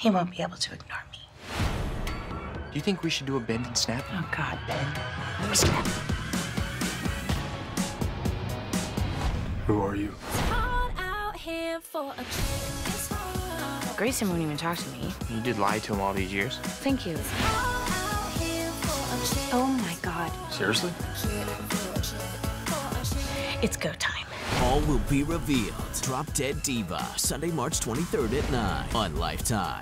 He won't be able to ignore me. Do you think we should do a bend and snap? Oh, God, Ben. Who are you? Grayson won't even talk to me. You did lie to him all these years. Thank you. Oh, my God. Seriously? It's go time. All will be revealed. Drop Dead Diva, Sunday, March 23rd at 9 on Lifetime.